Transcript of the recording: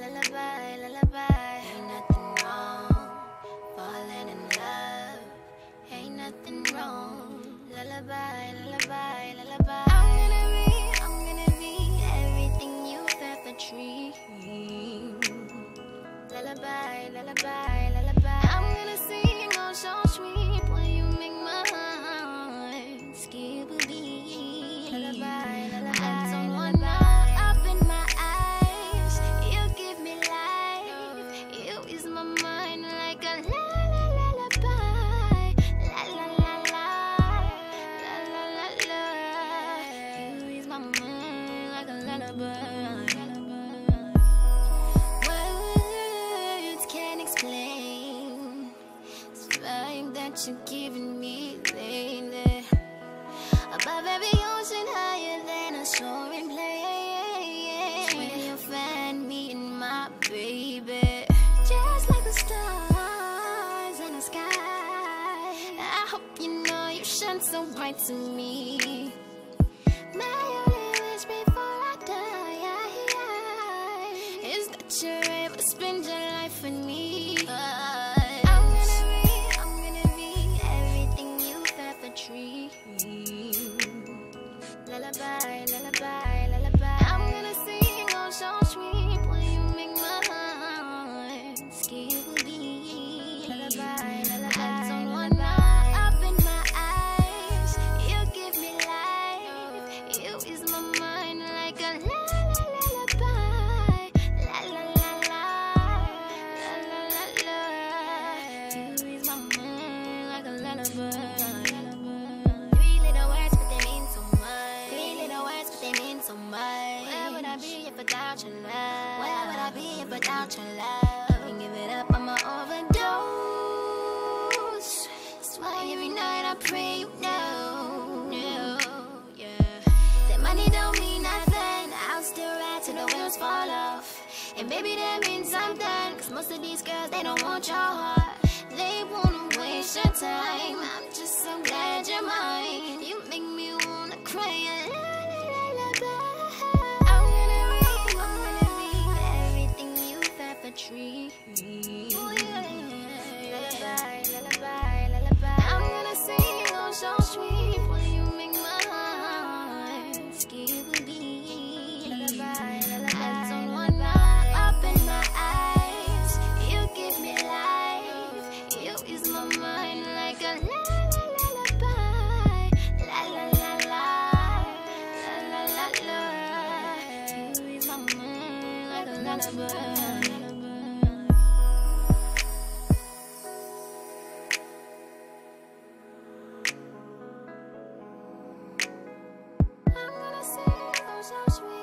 lullaby, lullaby. Ain't nothing wrong. Falling in love. Ain't nothing wrong. Lullaby, lullaby, lullaby. I'm gonna be, I'm gonna be everything you've ever dreamed. Lullaby, lullaby, lullaby. I'm gonna sing, oh, show me. Vibe you're giving me lately. Above every ocean, higher than a soaring plane. When you find me in my baby, just like the stars in the sky. I hope you know you shine so bright to me. My only they mean so much. Where would I be if without your love? Where would I be if without your love? I can give it up, I'ma overdose. That's why every night I pray you know, no, yeah. That money don't mean nothing. I'll still ride till the wheels fall off. And baby, that means something. Cause most of these girls, they don't want your heart. They wanna waste your time. I'm just so glad you're mine. You I'm gonna so sweet.